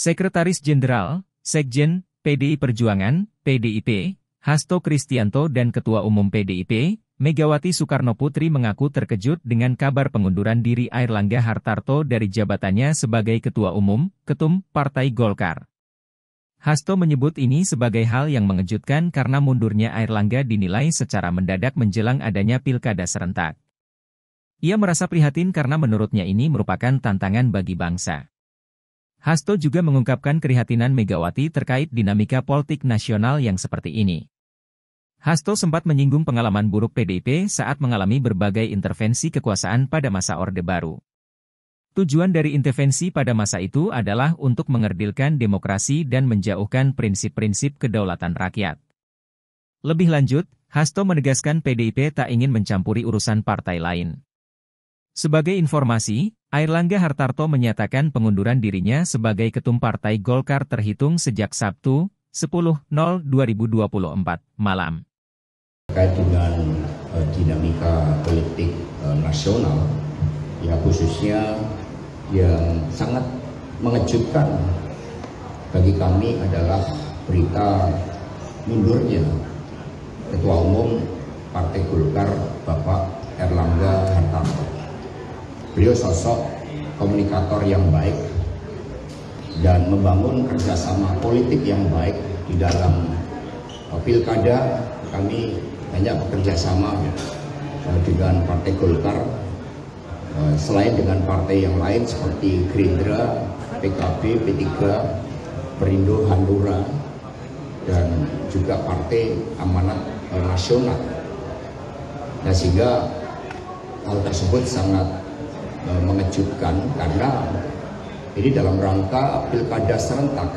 Sekretaris Jenderal, Sekjen, PDI Perjuangan, PDIP, Hasto Kristianto dan Ketua Umum PDIP, Megawati Soekarno Putri mengaku terkejut dengan kabar pengunduran diri Airlangga Hartarto dari jabatannya sebagai Ketua Umum, Ketum, Partai Golkar. Hasto menyebut ini sebagai hal yang mengejutkan karena mundurnya Airlangga dinilai secara mendadak menjelang adanya pilkada serentak. Ia merasa prihatin karena menurutnya ini merupakan tantangan bagi bangsa. Hasto juga mengungkapkan kerihatinan Megawati terkait dinamika politik nasional yang seperti ini. Hasto sempat menyinggung pengalaman buruk PDIP saat mengalami berbagai intervensi kekuasaan pada masa Orde Baru. Tujuan dari intervensi pada masa itu adalah untuk mengerdilkan demokrasi dan menjauhkan prinsip-prinsip kedaulatan rakyat. Lebih lanjut, Hasto menegaskan PDIP tak ingin mencampuri urusan partai lain. Sebagai informasi, Airlangga Hartarto menyatakan pengunduran dirinya sebagai ketum Partai Golkar terhitung sejak Sabtu, 10.0.2024 malam. Terkait dengan uh, dinamika politik uh, nasional, ya khususnya yang sangat mengejutkan bagi kami adalah berita mundurnya Ketua Umum Partai Golkar Bapak Erlangga Hartarto. Beliau sosok komunikator yang baik dan membangun kerjasama politik yang baik di dalam uh, pilkada kami banyak bekerja sama uh, dengan Partai Golkar uh, selain dengan partai yang lain seperti Gerindra, PKB, P3, Perindo, Hanura dan juga Partai Amanat Nasional. Nah sehingga hal tersebut sangat e, mengejutkan karena ini dalam rangka pilkada serentak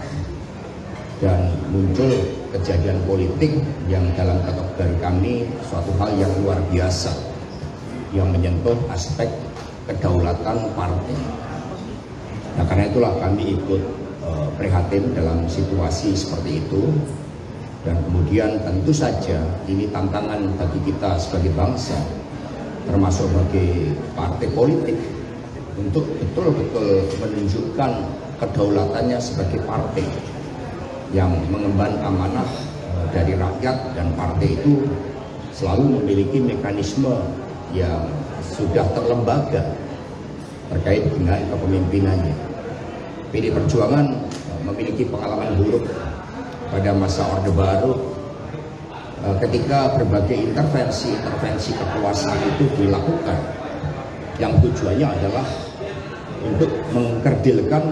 dan muncul kejadian politik yang dalam kategori kami suatu hal yang luar biasa yang menyentuh aspek kedaulatan partai. Nah karena itulah kami ikut e, prihatin dalam situasi seperti itu dan kemudian tentu saja ini tantangan bagi kita sebagai bangsa termasuk bagi partai politik untuk betul-betul menunjukkan kedaulatannya sebagai partai yang mengemban amanah eh, dari rakyat dan partai itu selalu memiliki mekanisme yang sudah terlembaga terkait dengan kepemimpinannya. PD Perjuangan eh, memiliki pengalaman buruk pada masa Orde Baru ketika berbagai intervensi-intervensi kekuasaan itu dilakukan yang tujuannya adalah untuk mengkerdilkan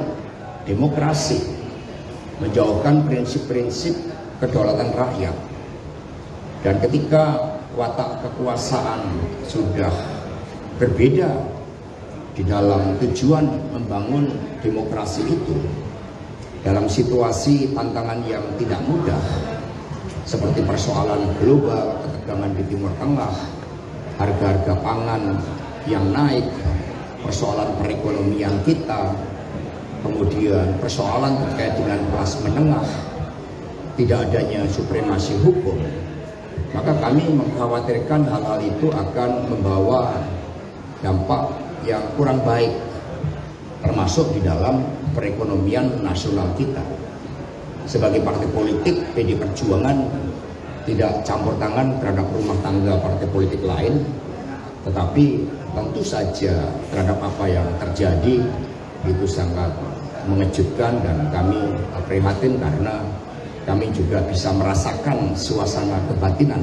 demokrasi menjauhkan prinsip-prinsip kedaulatan rakyat. Dan ketika watak kekuasaan sudah berbeda di dalam tujuan membangun demokrasi itu dalam situasi tantangan yang tidak mudah seperti persoalan global, ketegangan di Timur Tengah, harga-harga pangan yang naik, persoalan perekonomian kita, kemudian persoalan terkait dengan kelas menengah, tidak adanya supremasi hukum, maka kami mengkhawatirkan hal-hal itu akan membawa dampak yang kurang baik termasuk di dalam perekonomian nasional kita sebagai partai politik PD Perjuangan tidak campur tangan terhadap rumah tangga partai politik lain tetapi tentu saja terhadap apa yang terjadi itu sangat mengejutkan dan kami prihatin karena kami juga bisa merasakan suasana kebatinan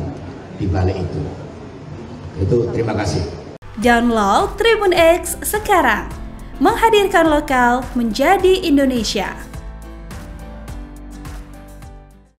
di balik itu. Itu terima kasih. Download Tribun X sekarang. Menghadirkan lokal menjadi Indonesia.